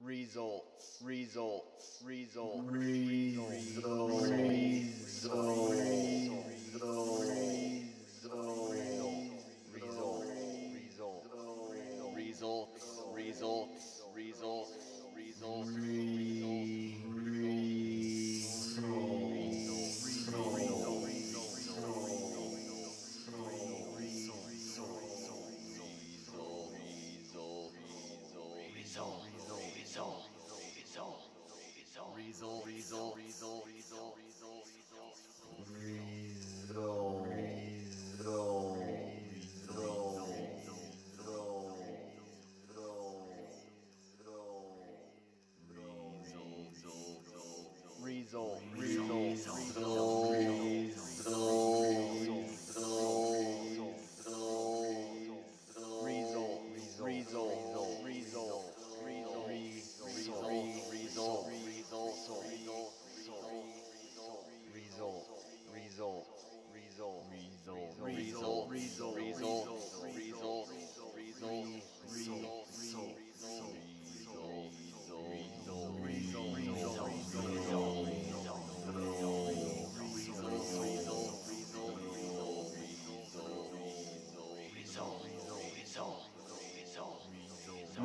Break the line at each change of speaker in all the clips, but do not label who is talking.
Results, results, results,
results,
results, results, results, results, results, results, results. Weasel, weasel, weasel, weasel, weasel, weasel, weasel, weasel.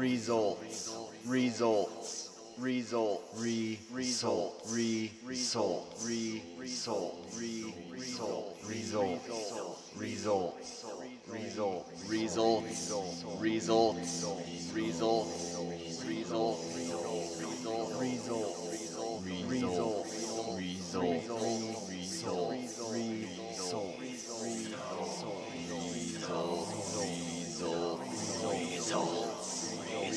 results, results, result, re, result, re, result, re, result, re, result, result, result, result, result, result, result, result, result, result, result, result, result, result, result, result, result, result.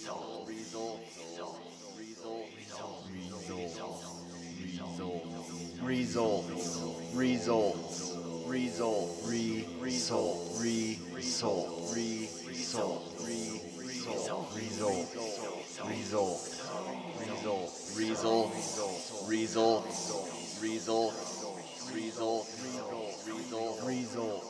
Results. Results. Results. Results. Results. Results. Results. Results. Results. Results. Results. Results. Results. Results. Results. Results. Results. Results. Results. Result. Result. Result. Result. Result. Result.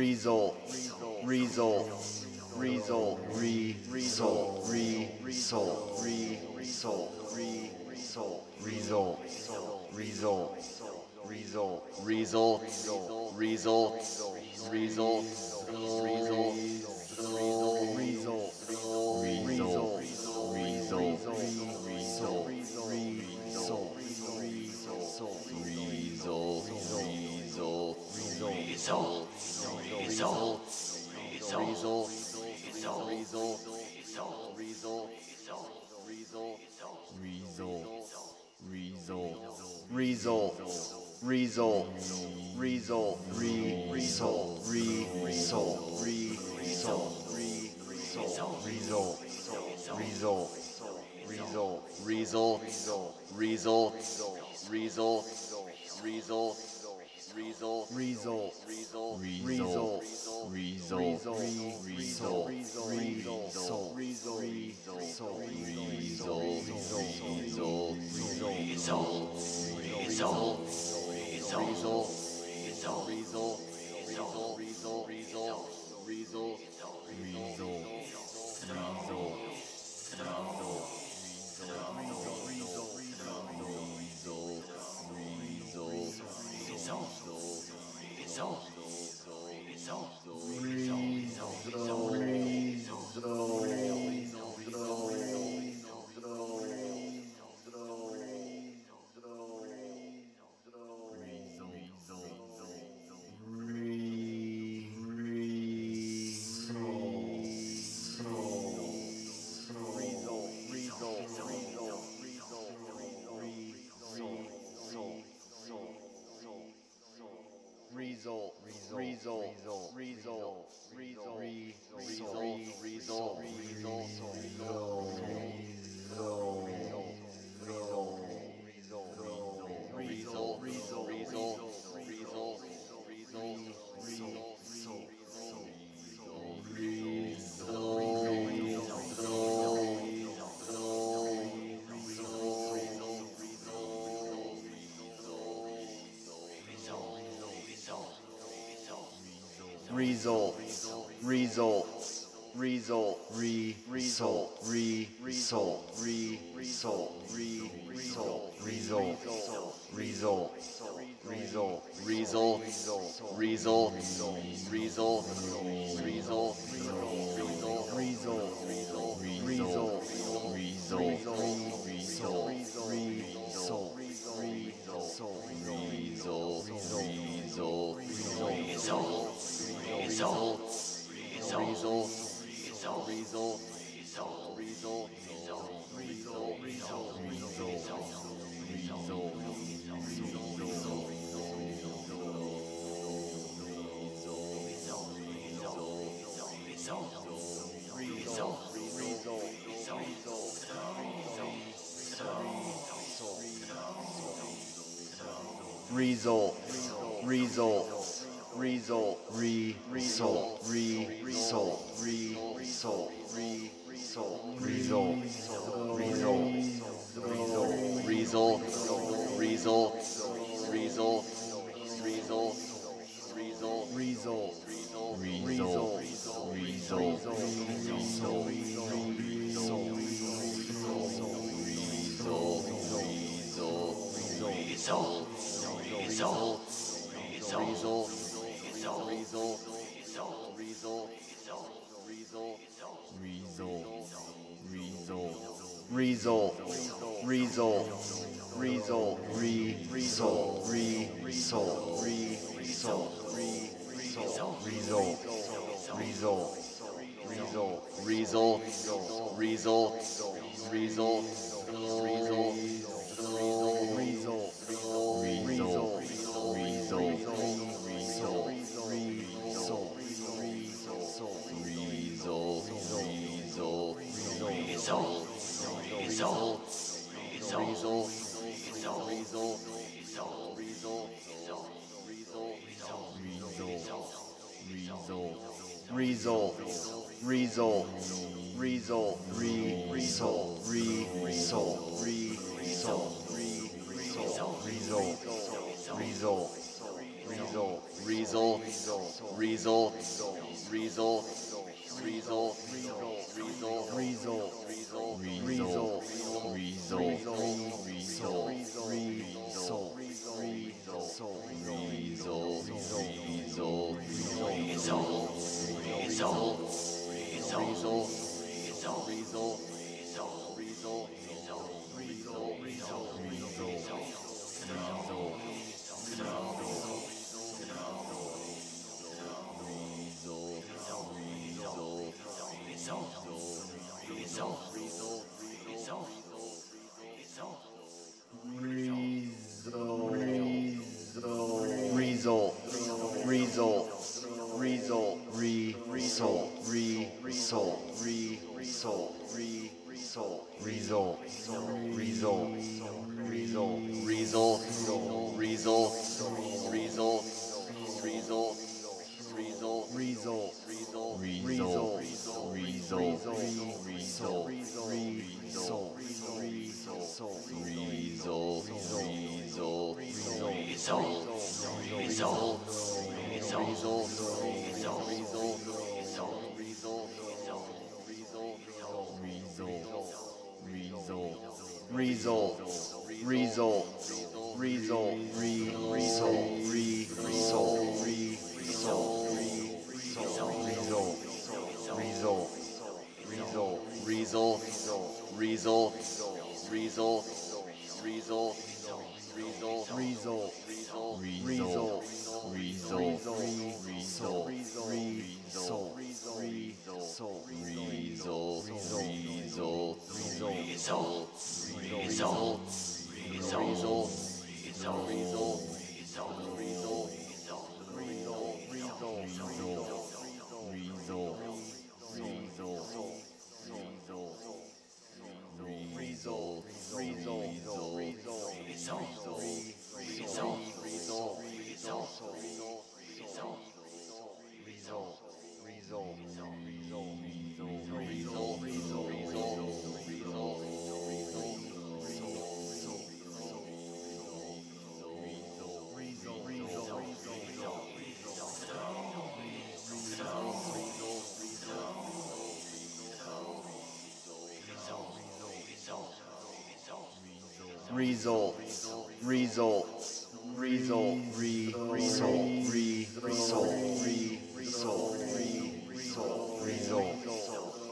results, results, result, re, result, re, result, re, result, re, result, result, result, result, results, results, results, results, results, results, results, results, results, results, results results. Results. Results. Results. Results. Results. Results. Results. Results. Results. Results. Results. Results. Results. Results. Results. Results. Results. Results. Results result, result, result, result, result, result, result, result, result, result, result, result, re, result, re, result, re, result, re, result, result, result, result, result, result, result, result, result, result, result, result, result, result, result, re, result, re, result, re, result, re, result, result, result, result, result, result, result, result, result, result, result, result, result, result, result, result, result, result, result, result, result, result, re, result, re, result, re, result, re, result, result, result, result, result, result, result, result, result, result, result, result, re, result, re, result, re, result, re, result, result, result, result, result, result, result, result, result, result, result, result, result, result, result, result, result, result, re, result, re, result, re, result, re, result, result, result, result, result, result, result, result, result, result, result, result, result, result, result, result, result, result, result, result, result, result, result, results, results, results, Results. Results.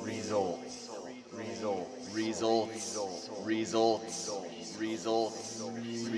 Results. result, re, results, results, results, results, results, results.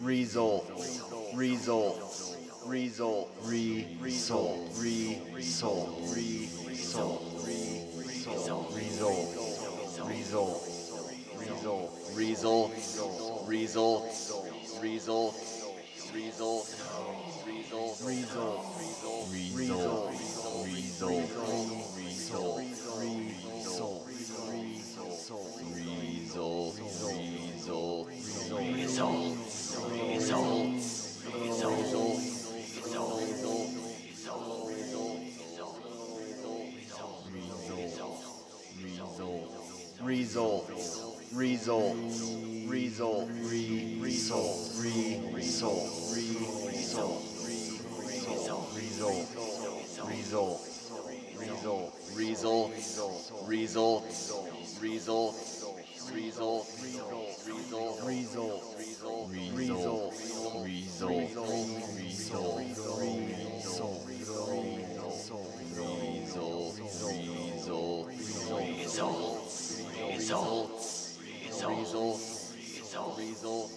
result, result, result, re, result, re, result, re, result, re, result, result, result, result, result, result, result, result, result, result, result, result, result, result, result, result, result, result, result, result, result, result, re, result, re, result, re, result, result, result, result, result, result, result, result, result, result, result, result, result, result, result, result, result, result, result,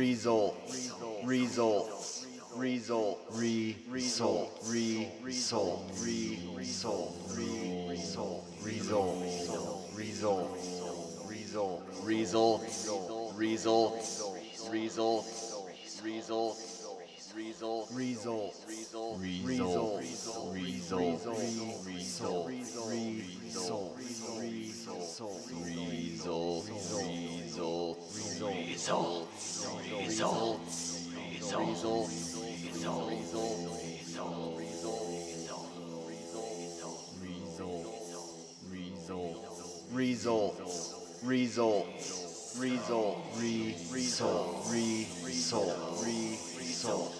results, results, result, re, result, re, result, re, result, result, result, result, result, results, results, results, results result, result, result, result, result, result, result, result, result, result, result, result, result,